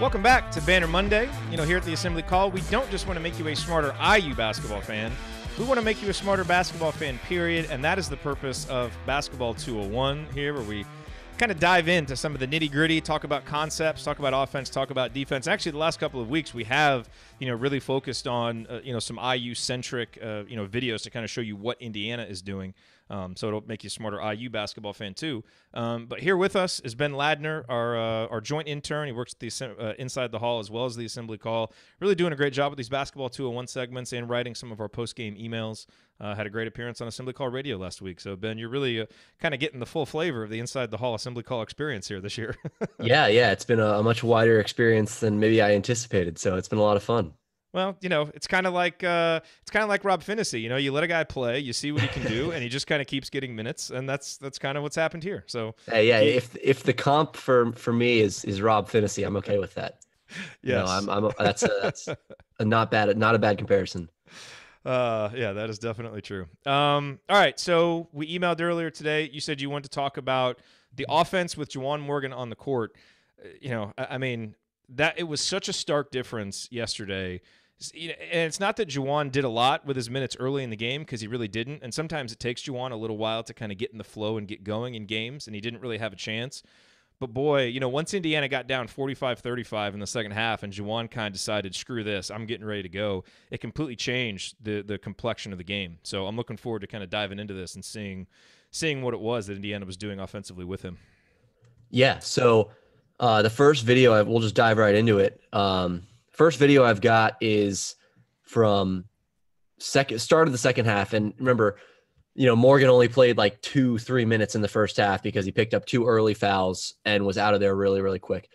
Welcome back to Banner Monday. You know, here at the Assembly Call, we don't just want to make you a smarter IU basketball fan. We want to make you a smarter basketball fan, period. And that is the purpose of Basketball 201 here, where we kind of dive into some of the nitty gritty, talk about concepts, talk about offense, talk about defense. Actually, the last couple of weeks, we have, you know, really focused on, uh, you know, some IU centric, uh, you know, videos to kind of show you what Indiana is doing. Um, so it'll make you a smarter IU basketball fan too. Um, but here with us is Ben Ladner, our uh, our joint intern. He works the uh, inside the hall as well as the assembly call. Really doing a great job with these basketball 201 segments and writing some of our post game emails. Uh, had a great appearance on Assembly Call Radio last week. So Ben, you're really uh, kind of getting the full flavor of the inside the hall Assembly Call experience here this year. yeah, yeah, it's been a, a much wider experience than maybe I anticipated. So it's been a lot of fun. Well, you know, it's kind of like uh, it's kind of like Rob Phinisee. You know, you let a guy play, you see what he can do, and he just kind of keeps getting minutes, and that's that's kind of what's happened here. So, yeah, he, if if the comp for for me is is Rob Phinisee, I'm okay with that. Yes, you know, I'm, I'm that's a, that's a not bad not a bad comparison. Uh, yeah, that is definitely true. Um, all right, so we emailed earlier today. You said you want to talk about the offense with Juwan Morgan on the court. Uh, you know, I, I mean that it was such a stark difference yesterday and it's not that Juwan did a lot with his minutes early in the game because he really didn't. And sometimes it takes Juwan a little while to kind of get in the flow and get going in games, and he didn't really have a chance. But boy, you know, once Indiana got down 45 35 in the second half and Juwan kind of decided, screw this, I'm getting ready to go, it completely changed the, the complexion of the game. So I'm looking forward to kind of diving into this and seeing seeing what it was that Indiana was doing offensively with him. Yeah. So uh, the first video, we'll just dive right into it. Um, First video I've got is from second start of the second half. And remember, you know, Morgan only played like two, three minutes in the first half because he picked up two early fouls and was out of there really, really quick.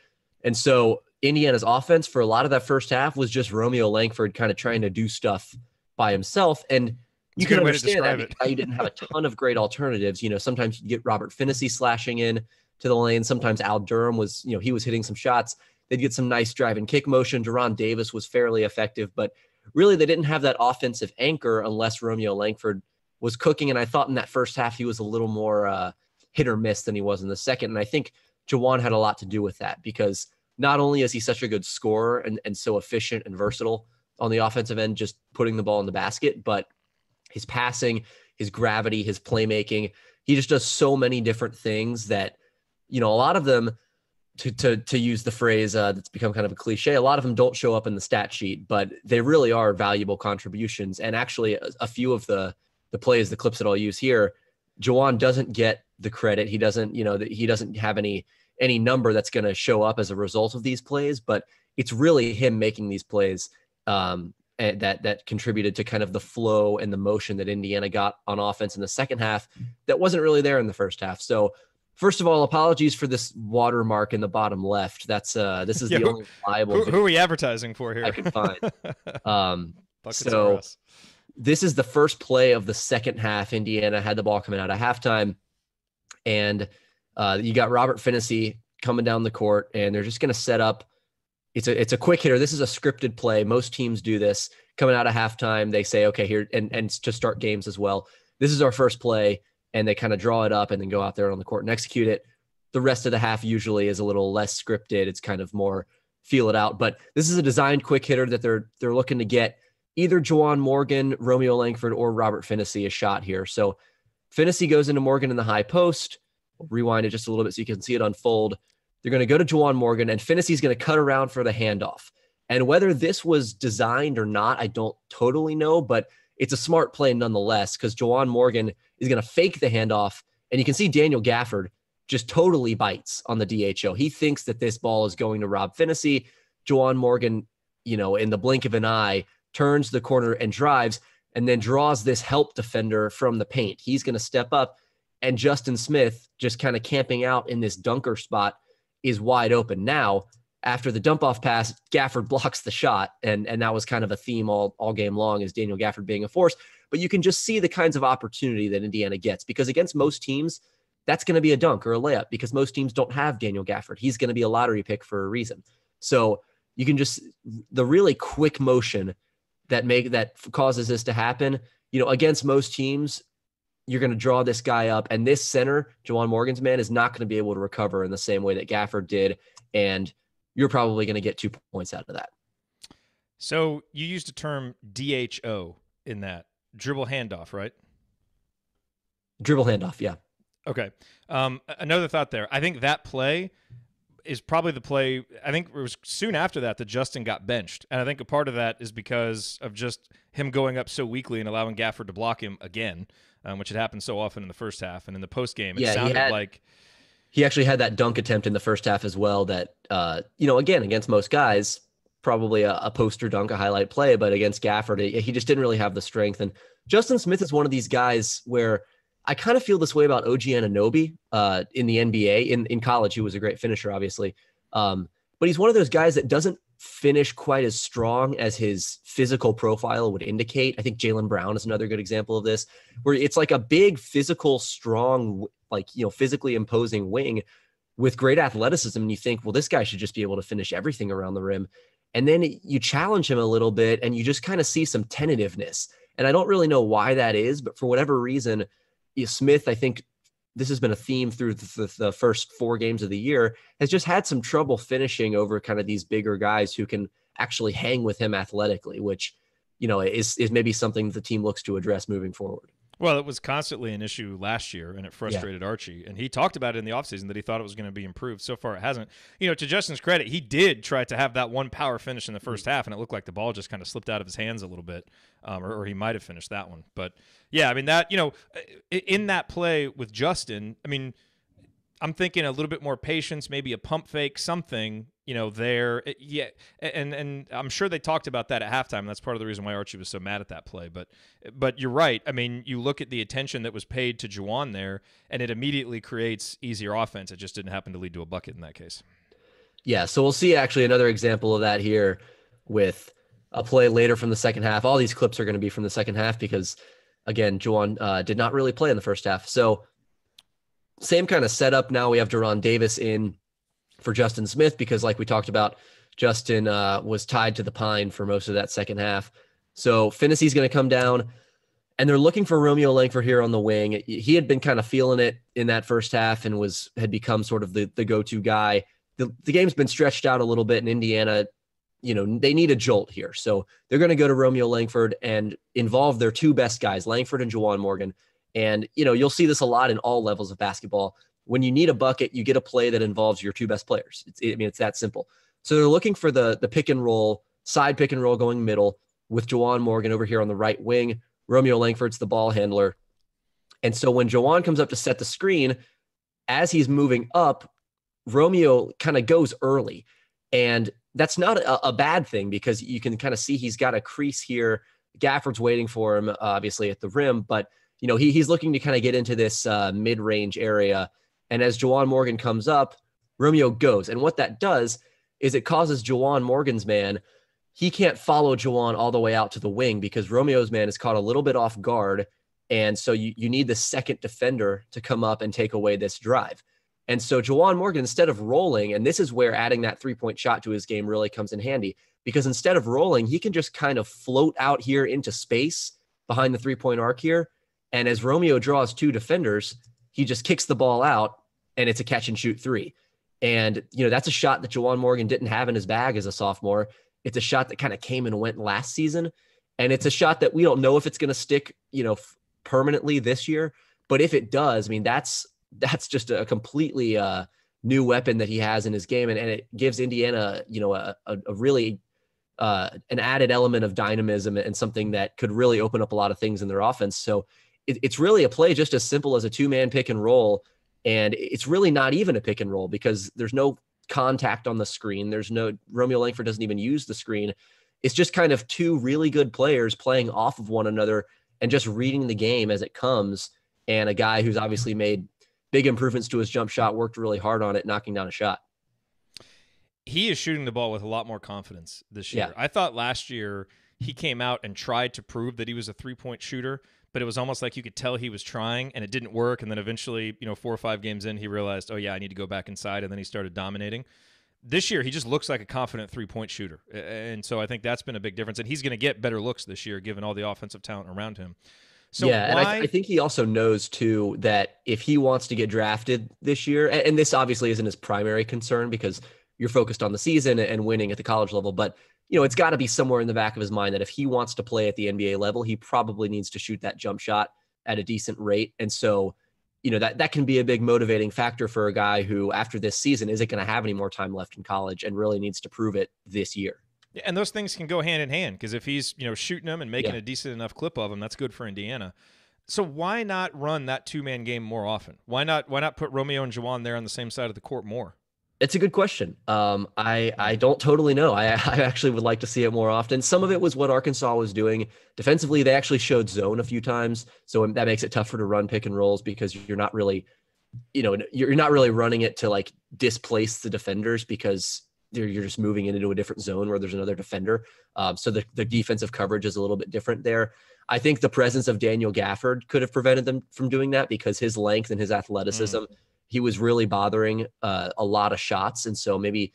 And so Indiana's offense for a lot of that first half was just Romeo Langford kind of trying to do stuff by himself. And you can understand that because you didn't have a ton of great alternatives. You know, sometimes you get Robert Phinisee slashing in to the lane. Sometimes Al Durham was, you know, he was hitting some shots. They'd get some nice drive and kick motion. De'Ron Davis was fairly effective, but really they didn't have that offensive anchor unless Romeo Langford was cooking. And I thought in that first half he was a little more uh, hit or miss than he was in the second. And I think Juwan had a lot to do with that because not only is he such a good scorer and, and so efficient and versatile on the offensive end, just putting the ball in the basket, but his passing, his gravity, his playmaking, he just does so many different things that, you know, a lot of them to to to use the phrase uh, that's become kind of a cliche. A lot of them don't show up in the stat sheet, but they really are valuable contributions. And actually, a, a few of the the plays, the clips that I'll use here, Juwan doesn't get the credit. He doesn't, you know, that he doesn't have any any number that's going to show up as a result of these plays, but it's really him making these plays um, that that contributed to kind of the flow and the motion that Indiana got on offense in the second half that wasn't really there in the first half. So First of all, apologies for this watermark in the bottom left. That's uh this is yeah, the only reliable. Who, who, are we advertising for here? I can find. Um, so this is the first play of the second half. Indiana had the ball coming out of halftime, and uh, you got Robert Phinisee coming down the court, and they're just going to set up. It's a it's a quick hitter. This is a scripted play. Most teams do this coming out of halftime. They say, okay, here and and to start games as well. This is our first play and they kind of draw it up and then go out there on the court and execute it. The rest of the half usually is a little less scripted. It's kind of more feel it out. But this is a designed quick hitter that they're they're looking to get either Juwan Morgan, Romeo Langford, or Robert Phinisee a shot here. So Phinisee goes into Morgan in the high post. Rewind it just a little bit so you can see it unfold. They're going to go to Juwan Morgan, and Phinisee's going to cut around for the handoff. And whether this was designed or not, I don't totally know, but it's a smart play nonetheless because Juwan Morgan is going to fake the handoff. And you can see Daniel Gafford just totally bites on the DHO. He thinks that this ball is going to Rob Phinisee. Juwan Morgan, you know, in the blink of an eye, turns the corner and drives and then draws this help defender from the paint. He's going to step up. And Justin Smith, just kind of camping out in this dunker spot, is wide open. Now, after the dump off pass, Gafford blocks the shot. And, and that was kind of a theme all, all game long is Daniel Gafford being a force but you can just see the kinds of opportunity that Indiana gets because against most teams, that's going to be a dunk or a layup because most teams don't have Daniel Gafford. He's going to be a lottery pick for a reason. So you can just the really quick motion that make that causes this to happen. You know, against most teams, you're going to draw this guy up, and this center, Juwan Morgan's man, is not going to be able to recover in the same way that Gafford did. And you're probably going to get two points out of that. So you used a term DHO in that dribble handoff, right? Dribble handoff, yeah. Okay. Um, another thought there. I think that play is probably the play. I think it was soon after that that Justin got benched, and I think a part of that is because of just him going up so weakly and allowing Gafford to block him again, um, which had happened so often in the first half and in the post game. It yeah, sounded had, like he actually had that dunk attempt in the first half as well. That uh, you know, again against most guys, probably a, a, poster dunk, a highlight play, but against Gafford, he just didn't really have the strength. And Justin Smith is one of these guys where I kind of feel this way about OG Anunoby uh, in the NBA. In in college, he was a great finisher, obviously, um, but he's one of those guys that doesn't finish quite as strong as his physical profile would indicate. I think Jaylen Brown is another good example of this, where it's like a big, physical, strong, like you know, physically imposing wing with great athleticism. And you think, well, this guy should just be able to finish everything around the rim. And then you challenge him a little bit, and you just kind of see some tentativeness. And I don't really know why that is, but for whatever reason Smith, I think this has been a theme through the, the, first four games of the year, has just had some trouble finishing over kind of these bigger guys who can actually hang with him athletically, which, you know, is, is maybe something the team looks to address moving forward. Well, it was constantly an issue last year, and it frustrated yeah. Archie. And he talked about it in the offseason that he thought it was going to be improved. So far, it hasn't. You know, to Justin's credit, he did try to have that one power finish in the first half, and it looked like the ball just kind of slipped out of his hands a little bit, um, or, or, he might have finished that one. But yeah, I mean, that, you know, in that play with Justin, I mean, I'm thinking a little bit more patience, maybe a pump fake, something you know, there. Yeah, and and I'm sure they talked about that at halftime. That's part of the reason why Archie was so mad at that play. But but you're right. I mean, you look at the attention that was paid to Juwan there, and it immediately creates easier offense. It just didn't happen to lead to a bucket in that case. Yeah, so we'll see actually another example of that here with a play later from the second half. All these clips are going to be from the second half because, again, Juwan uh, did not really play in the first half. So same kind of setup. Now we have De'Ron Davis in for Justin Smith because, like we talked about, Justin uh, was tied to the pine for most of that second half. So Phinisee's going to come down, and they're looking for Romeo Langford here on the wing. He had been kind of feeling it in that first half and was had become sort of the the go to guy. The the game's been stretched out a little bit in Indiana. You know they need a jolt here, so they're going to go to Romeo Langford and involve their two best guys, Langford and Juwan Morgan. And you know you'll see this a lot in all levels of basketball when you need a bucket, you get a play that involves your two best players. It's, I mean, it's that simple. So they're looking for the the pick and roll, side pick and roll going middle with Juwan Morgan over here on the right wing. Romeo Langford's the ball handler. And so when Juwan comes up to set the screen, as he's moving up, Romeo kind of goes early. And that's not a, a, bad thing because you can kind of see he's got a crease here. Gafford's waiting for him, obviously, at the rim, but you know, he, he's looking to kind of get into this uh, mid-range area and as Juwan Morgan comes up, Romeo goes. And what that does is it causes Juwan Morgan's man, he can't follow Juwan all the way out to the wing because Romeo's man is caught a little bit off guard. And so you, you need the second defender to come up and take away this drive. And so Juwan Morgan, instead of rolling, and this is where adding that three point shot to his game really comes in handy because instead of rolling, he can just kind of float out here into space behind the three point arc here. And as Romeo draws two defenders, he just kicks the ball out and it's a catch and shoot three. And, you know, that's a shot that Juwan Morgan didn't have in his bag as a sophomore. It's a shot that kind of came and went last season. And it's a shot that we don't know if it's going to stick, you know, f- permanently this year. But if it does, I mean, that's that's just a completely uh, new weapon that he has in his game. And, and it gives Indiana, you know, a, a, a really uh, an added element of dynamism and something that could really open up a lot of things in their offense. So it, it's really a play just as simple as a two man pick and roll and it's really not even a pick and roll because there's no contact on the screen. There's no Romeo Langford doesn't even use the screen. It's just kind of two really good players playing off of one another and just reading the game as it comes. And a guy who's obviously made big improvements to his jump shot, worked really hard on it, knocking down a shot. He is shooting the ball with a lot more confidence this year. Yeah. I thought last year he came out and tried to prove that he was a three point shooter but it was almost like you could tell he was trying and it didn't work. And then eventually, you know, four or five games in, he realized, oh, yeah, I need to go back inside. And then he started dominating. This year, he just looks like a confident three point shooter. And so I think that's been a big difference. And he's going to get better looks this year, given all the offensive talent around him. So yeah, why... and I, I, think he also knows too that if he wants to get drafted this year, and, and this obviously isn't his primary concern because you're focused on the season and winning at the college level. But you know, it's got to be somewhere in the back of his mind that if he wants to play at the NBA level, he probably needs to shoot that jump shot at a decent rate. And so, you know, that that can be a big motivating factor for a guy who after this season isn't going to have any more time left in college and really needs to prove it this year. Yeah, and those things can go hand in hand because if he's, you know, shooting them and making yeah. a decent enough clip of them, that's good for Indiana. So why not run that two man game more often? Why not why not put Romeo and Juwan there on the same side of the court more? It's a good question. Um, I I don't totally know. I, I actually would like to see it more often. Some of it was what Arkansas was doing defensively. They actually showed zone a few times, so that makes it tougher to run pick and rolls because you're not really, you know, you're not really running it to like displace the defenders because you're just moving into a different zone where there's another defender. Um, so the the defensive coverage is a little bit different there. I think the presence of Daniel Gafford could have prevented them from doing that because his length and his athleticism. Mm he was really bothering uh, a lot of shots. And so maybe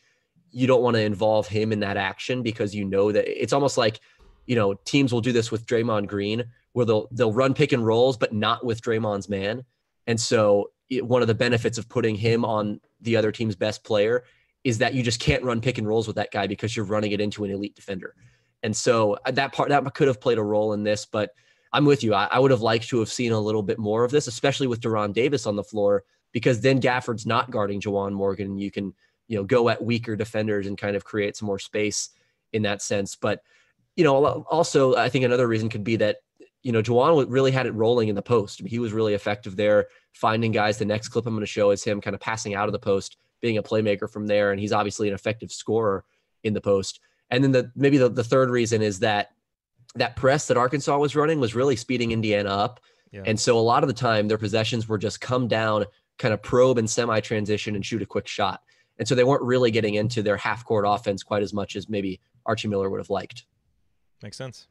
you don't want to involve him in that action because you know that it's almost like, you know, teams will do this with Draymond Green where they'll they'll run pick and rolls, but not with Draymond's man. And so it, one of the benefits of putting him on the other team's best player is that you just can't run pick and rolls with that guy because you're running it into an elite defender. And so uh, that part that could have played a role in this, but I'm with you. I, I would have liked to have seen a little bit more of this, especially with De'Ron Davis on the floor because then Gafford's not guarding Juwan Morgan. You can, you know, go at weaker defenders and kind of create some more space in that sense. But, you know, also I think another reason could be that, you know, Juwan really had it rolling in the post. I mean, he was really effective there, finding guys. The next clip I'm going to show is him kind of passing out of the post, being a playmaker from there. And he's obviously an effective scorer in the post. And then the maybe the, the third reason is that that press that Arkansas was running was really speeding Indiana up. Yeah. And so a lot of the time their possessions were just come down kind of probe and semi transition and shoot a quick shot. And so they weren't really getting into their half court offense quite as much as maybe Archie Miller would have liked. Makes sense.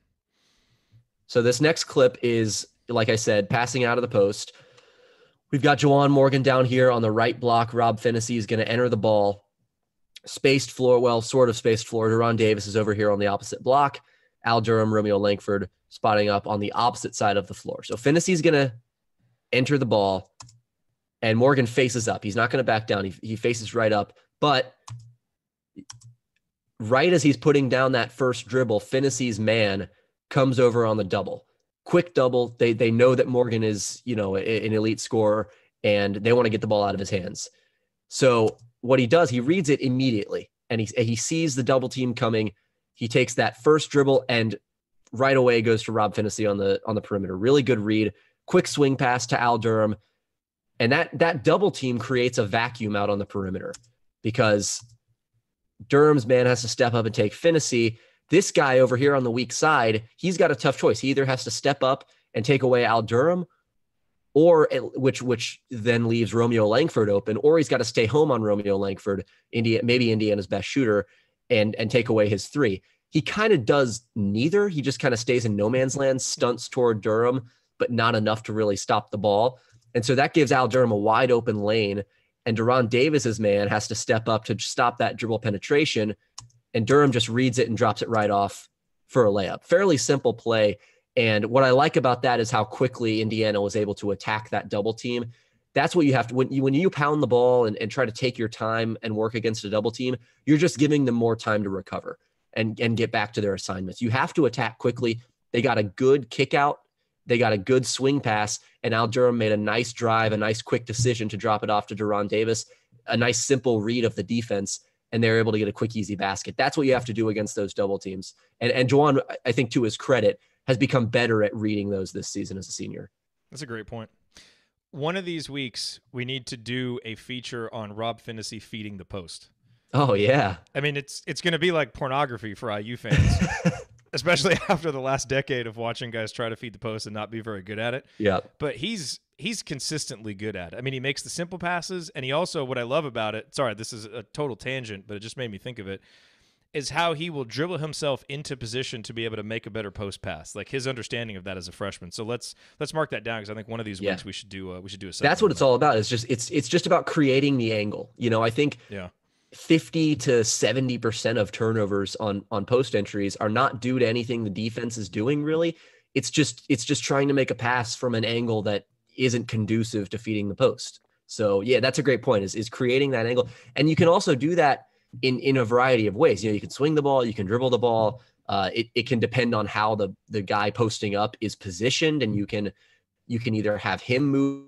So this next clip is, like I said, passing out of the post. We've got Juwan Morgan down here on the right block. Rob Phinisee is going to enter the ball. Spaced floor, well, sort of spaced floor. De'Ron Davis is over here on the opposite block. Al Durham, Romeo Langford spotting up on the opposite side of the floor. So Phinisee is going to enter the ball and Morgan faces up. He's not going to back down. He, he faces right up. But right as he's putting down that first dribble, Phinisee's man comes over on the double. Quick double. They they know that Morgan is, you know, an elite scorer and they want to get the ball out of his hands. So what he does, he reads it immediately and he he sees the double team coming. He takes that first dribble and right away goes to Rob Phinisee on the on the perimeter. Really good read. Quick swing pass to Al Durham and that that double team creates a vacuum out on the perimeter because Durham's man has to step up and take Phinisee. This guy over here on the weak side, he's got a tough choice. He either has to step up and take away Al Durham, or which which then leaves Romeo Langford open, or he's got to stay home on Romeo Langford, India maybe Indiana's best shooter, and and take away his three. He kind of does neither. He just kind of stays in no man's land, stunts toward Durham, but not enough to really stop the ball. And so that gives Al Durham a wide open lane. And De'Ron Davis's man has to step up to stop that dribble penetration. And Durham just reads it and drops it right off for a layup. Fairly simple play. And what I like about that is how quickly Indiana was able to attack that double team. That's what you have to when you when you pound the ball and, and try to take your time and work against a double team, you're just giving them more time to recover and, and get back to their assignments. You have to attack quickly. They got a good kick out they got a good swing pass, and Al Durham made a nice drive, a nice quick decision to drop it off to De'Ron Davis, a nice simple read of the defense, and they're able to get a quick, easy basket. That's what you have to do against those double teams. And and Juwan, I think to his credit, has become better at reading those this season as a senior. That's a great point. One of these weeks, we need to do a feature on Rob Phinisee feeding the post. Oh yeah. I mean, it's it's going to be like pornography for IU fans. especially after the last decade of watching guys try to feed the post and not be very good at it. Yeah. But he's he's consistently good at it. I mean, he makes the simple passes and he also what I love about it, sorry, this is a total tangent, but it just made me think of it, is how he will dribble himself into position to be able to make a better post pass. Like his understanding of that as a freshman. So let's let's mark that down because I think one of these yeah. weeks we should do uh, we should do a That's what it's all about. It's just it's it's just about creating the angle. You know, I think yeah 50 to 70% of turnovers on on post entries are not due to anything the defense is doing really it's just it's just trying to make a pass from an angle that isn't conducive to feeding the post so yeah that's a great point is is creating that angle and you can also do that in in a variety of ways. You know, you can swing the ball, you can dribble the ball. Uh, it, it can depend on how the the guy posting up is positioned, and you can you can either have him move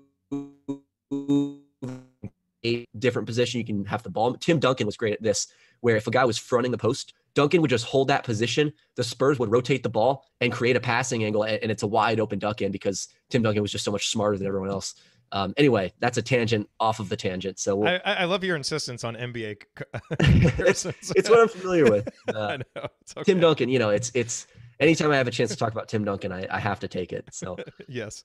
a different position. You can have the ball. Tim Duncan was great at this, where if a guy was fronting the post, Duncan would just hold that position. The Spurs would rotate the ball and create a passing angle, and it's a wide open duck in because Tim Duncan was just so much smarter than everyone else. Um, anyway, that's a tangent off of the tangent. So we'll... I, I, love your insistence on NBA. it's, it's, what I'm familiar with. Uh, okay. Tim Duncan, you know, it's it's anytime I have a chance to talk about Tim Duncan, I, I have to take it. So yes.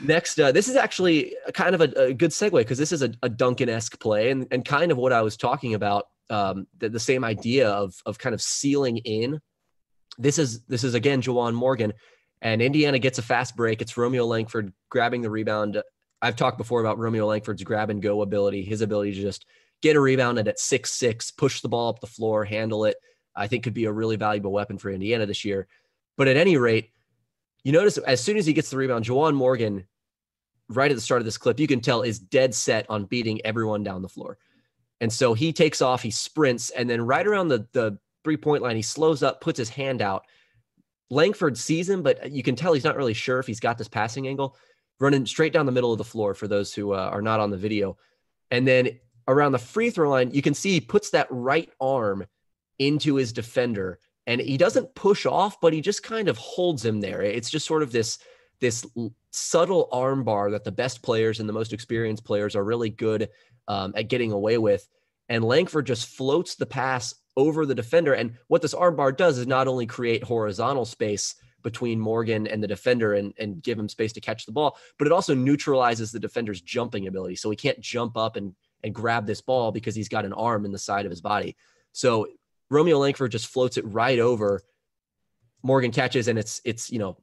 Next, uh, this is actually kind of a, a good segue because this is a, a Duncan esque play and, and kind of what I was talking about. Um, the, the same idea of of kind of sealing in. This is this is again Juwan Morgan, and Indiana gets a fast break. It's Romeo Langford grabbing the rebound. I've talked before about Romeo Langford's grab and go ability, his ability to just get a rebound and at six six push the ball up the floor, handle it. I think could be a really valuable weapon for Indiana this year. But at any rate, you notice as soon as he gets the rebound, Juwan Morgan, right at the start of this clip, you can tell is dead set on beating everyone down the floor. And so he takes off, he sprints, and then right around the, the three point line, he slows up, puts his hand out. Langford sees him, but you can tell he's not really sure if he's got this passing angle, running straight down the middle of the floor for those who uh, are not on the video. And then around the free throw line, you can see he puts that right arm into his defender and he doesn't push off, but he just kind of holds him there. It's just sort of this this subtle armbar that the best players and the most experienced players are really good um, at getting away with. And Langford just floats the pass over the defender. And what this armbar does is not only create horizontal space between Morgan and the defender and, and give him space to catch the ball, but it also neutralizes the defender's jumping ability. So he can't jump up and, and grab this ball because he's got an arm in the side of his body. So Romeo Langford just floats it right over. Morgan catches, and it's it's you know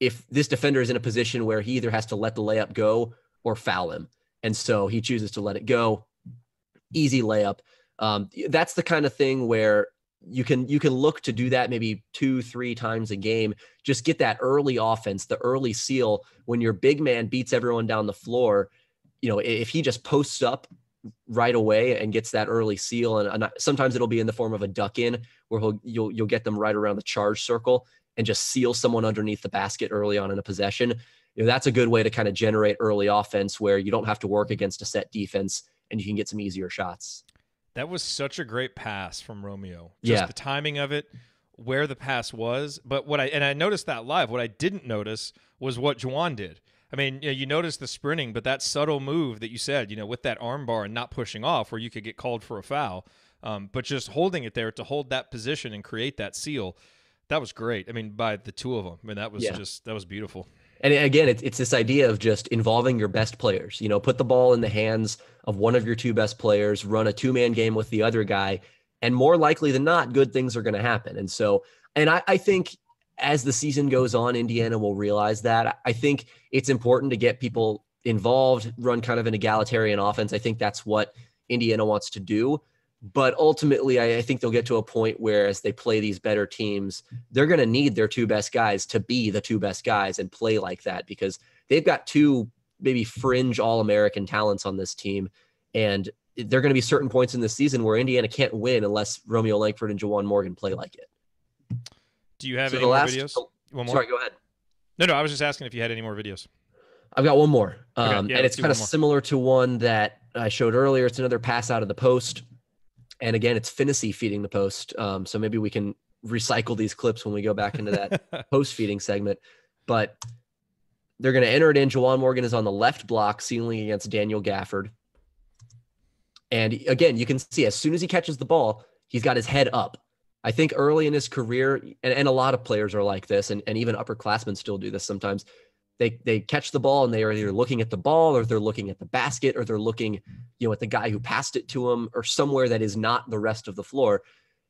if this defender is in a position where he either has to let the layup go or foul him, and so he chooses to let it go. Easy layup. Um, that's the kind of thing where you can you can look to do that maybe two three times a game just get that early offense the early seal when your big man beats everyone down the floor you know if he just posts up right away and gets that early seal. And, and sometimes it'll be in the form of a duck in where he'll, you'll, you'll get them right around the charge circle and just seal someone underneath the basket early on in a possession. You know, that's a good way to kind of generate early offense where you don't have to work against a set defense and you can get some easier shots. That was such a great pass from Romeo. Just yeah. the timing of it, where the pass was. But what I and I noticed that live. What I didn't notice was what Juwan did. I mean, you, know, you notice the sprinting, but that subtle move that you said, you know, with that armbar and not pushing off, where you could get called for a foul, um, but just holding it there to hold that position and create that seal, that was great. I mean, by the two of them, I mean, that was yeah. just that was beautiful. And again, it's, it's this idea of just involving your best players. You know, put the ball in the hands of one of your two best players, run a two man game with the other guy, and more likely than not, good things are going to happen. And so, and I, I think as the season goes on, Indiana will realize that. I think it's important to get people involved, run kind of an egalitarian offense. I think that's what Indiana wants to do. But ultimately, I, I think they'll get to a point where as they play these better teams, they're going to need their two best guys to be the two best guys and play like that because they've got two maybe fringe All American talents on this team. And there are going to be certain points in the season where Indiana can't win unless Romeo Langford and Juwan Morgan play like it. Do you have so any more last, videos? Oh, one more. Sorry, go ahead. No, no, I was just asking if you had any more videos. I've got one more, um, okay, yeah, and it's kind of similar to one that I showed earlier. It's another pass out of the post, and again, it's Phinisee feeding the post. Um, so maybe we can recycle these clips when we go back into that post feeding segment. But they're going to enter it in. Juwan Morgan is on the left block, sealing against Daniel Gafford. And again, you can see as soon as he catches the ball, he's got his head up. I think early in his career, and, and a lot of players are like this, and, and even upperclassmen still do this sometimes. They they catch the ball and they are either looking at the ball or they're looking at the basket or they're looking, you know, at the guy who passed it to them or somewhere that is not the rest of the floor.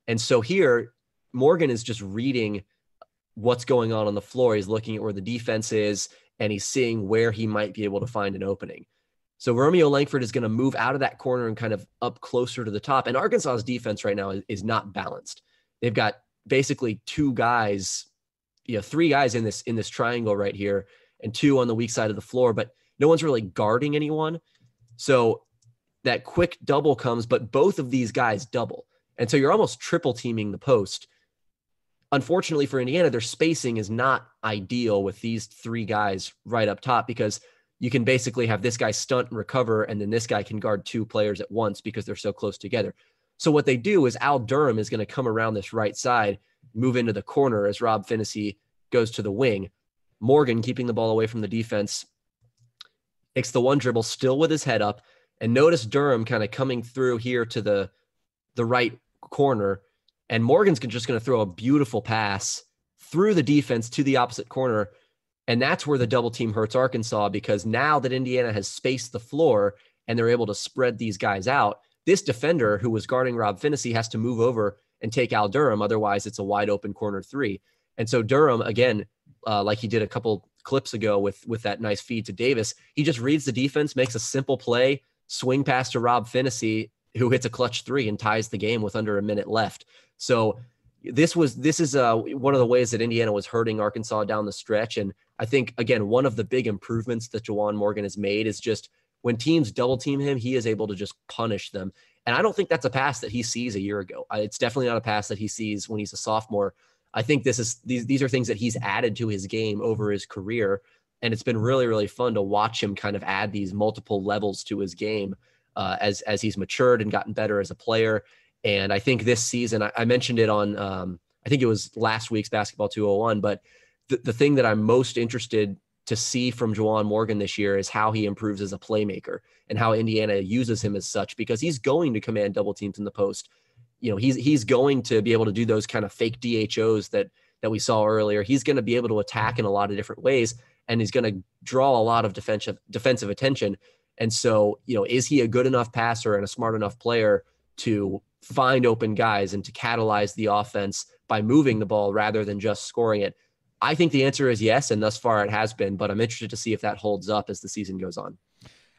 And so here, Morgan is just reading what's going on on the floor. He's looking at where the defense is and he's seeing where he might be able to find an opening. So Romeo Langford is going to move out of that corner and kind of up closer to the top. And Arkansas's defense right now is, is not balanced they've got basically two guys, you know, three guys in this in this triangle right here, and two on the weak side of the floor, but no one's really guarding anyone. So that quick double comes, but both of these guys double. And so you're almost triple teaming the post. Unfortunately for Indiana, their spacing is not ideal with these three guys right up top because you can basically have this guy stunt and recover, and then this guy can guard two players at once because they're so close together. So what they do is Al Durham is going to come around this right side, move into the corner as Rob Phinisee goes to the wing. Morgan keeping the ball away from the defense takes the one dribble still with his head up, and notice Durham kind of coming through here to the the right corner, and Morgan's just going to throw a beautiful pass through the defense to the opposite corner. And that's where the double team hurts Arkansas because now that Indiana has spaced the floor and they're able to spread these guys out, this defender who was guarding Rob Phinisee has to move over and take Al Durham. Otherwise, it's a wide open corner three. And so Durham, again, uh, like he did a couple clips ago with with that nice feed to Davis, he just reads the defense, makes a simple play, swing pass to Rob Phinisee, who hits a clutch three and ties the game with under a minute left. So this was this is uh, one of the ways that Indiana was hurting Arkansas down the stretch. And I think again, one of the big improvements that Juwan Morgan has made is just when teams double team him, he is able to just punish them. And I don't think that's a pass that he sees a year ago. It's definitely not a pass that he sees when he's a sophomore. I think this is these these are things that he's added to his game over his career, and it's been really really fun to watch him kind of add these multiple levels to his game uh, as as he's matured and gotten better as a player. And I think this season, I, I mentioned it on um, I think it was last week's Basketball 201, but the, the thing that I'm most interested to see from Juwan Morgan this year is how he improves as a playmaker and how Indiana uses him as such because he's going to command double teams in the post you know he's he's going to be able to do those kind of fake DHOs that that we saw earlier. He's going to be able to attack in a lot of different ways, and he's going to draw a lot of defensive defensive attention. And so, you know, is he a good enough passer and a smart enough player to find open guys and to catalyze the offense by moving the ball rather than just scoring it? I think the answer is yes, and thus far it has been. But I'm interested to see if that holds up as the season goes on.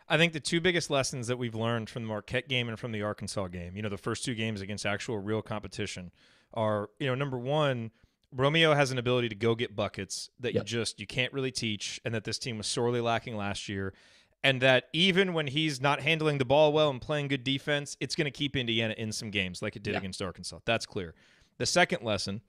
I think the two biggest lessons that we've learned from the Marquette game and from the Arkansas game, you know, the first two games against actual real competition, are you know number one, Romeo has an ability to go get buckets that yep. you just you can't really teach, and that this team was sorely lacking last year. And that even when he's not handling the ball well and playing good defense, it's going to keep Indiana in some games like it did against Arkansas. That's clear. The second lesson,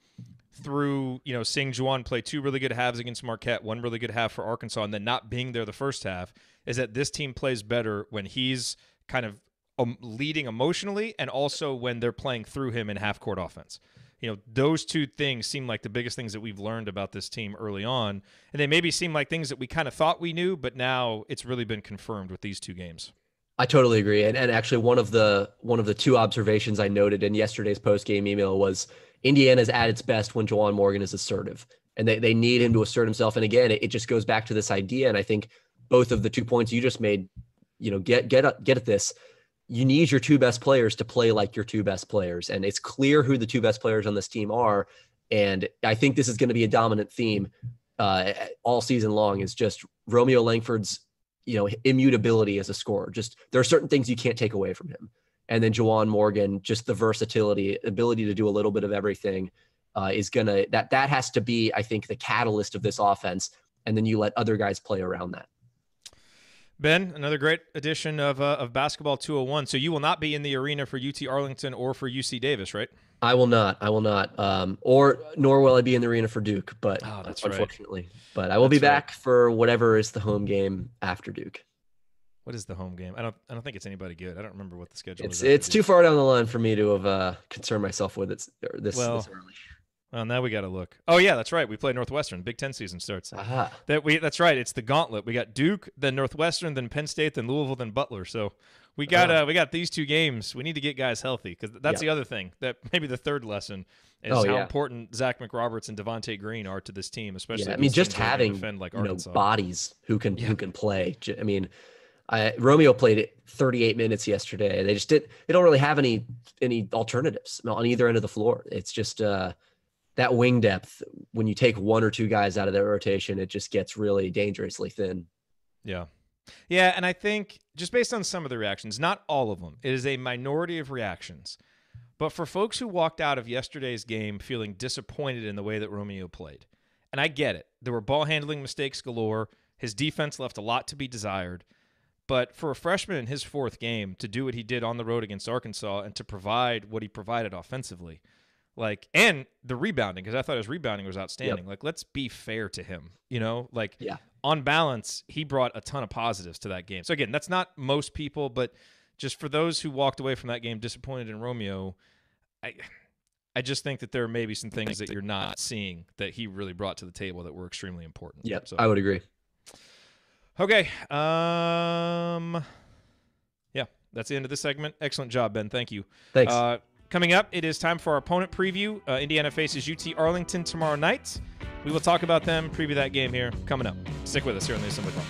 through you know seeing Juwan play two really good halves against Marquette, one really good half for Arkansas, and then not being there the first half, is that this team plays better when he's kind of um, leading emotionally and also when they're playing through him in half court offense. You know, those two things seem like the biggest things that we've learned about this team early on. And they maybe seem like things that we kind of thought we knew, but now it's really been confirmed with these two games. I totally agree. And, and actually one of the one of the two observations I noted in yesterday's post game email was Indiana's at its best when Juwan Morgan is assertive. And they, they need him to assert himself. And again, it, it just goes back to this idea. And I think both of the two points you just made, you know, get get get at this. You need your two best players to play like your two best players, and it's clear who the two best players on this team are. And I think this is going to be a dominant theme uh, all season long. Is just Romeo Langford's you know immutability as a scorer. Just there are certain things you can't take away from him. And then Juwan Morgan, just the versatility, ability to do a little bit of everything, uh, is gonna that that has to be, I think, the catalyst of this offense. And then you let other guys play around that. Ben, another great edition of uh, of Basketball 201. So you will not be in the arena for UT Arlington or for UC Davis, right? I will not. I will not. Um, or nor will I be in the arena for Duke. But oh, that's unfortunately, right. but I will that's be back right. for whatever is the home game after Duke. What is the home game? I don't. I don't think it's anybody good. I don't remember what the schedule it's, is. It's too far down the line for me to have uh, concerned myself with it this, well, this early. Well, now we got to look. Oh yeah, that's right. We play Northwestern. Big Ten season starts. Uh-huh. That we. That's right. It's the gauntlet. We got Duke, then Northwestern, then Penn State, then Louisville, then Butler. So we got uh, we got these two games. We need to get guys healthy because that's the other thing. That maybe the third lesson is oh, how yeah. important Zach McRoberts and Devonte Green are to this team, especially. Yeah, I mean, just having defend like you know, bodies who can yeah. who can play. I mean. I, Romeo played it 38 minutes yesterday. They just did. They don't really have any any alternatives on either end of the floor. It's just uh, that wing depth, when you take one or two guys out of that rotation, it just gets really dangerously thin. Yeah. Yeah. And I think just based on some of the reactions, not all of them, it is a minority of reactions. But for folks who walked out of yesterday's game feeling disappointed in the way that Romeo played, and I get it, there were ball handling mistakes galore. His defense left a lot to be desired. But for a freshman in his fourth game to do what he did on the road against Arkansas and to provide what he provided offensively, like and the rebounding because I thought his rebounding was outstanding. Yep. Like let's be fair to him, you know. Like yeah. on balance, he brought a ton of positives to that game. So again, that's not most people, but just for those who walked away from that game disappointed in Romeo, I I just think that there may be some things that you're not seeing that he really brought to the table that were extremely important. Yep, so I would agree. Okay. Um Yeah, that's the end of this segment. Excellent job, Ben. Thank you. Thanks. Uh, coming up, it is time for our opponent preview. Uh, Indiana faces UT Arlington tomorrow night. We will talk about them, preview that game here coming up. Stick with us here on the Assembly Call.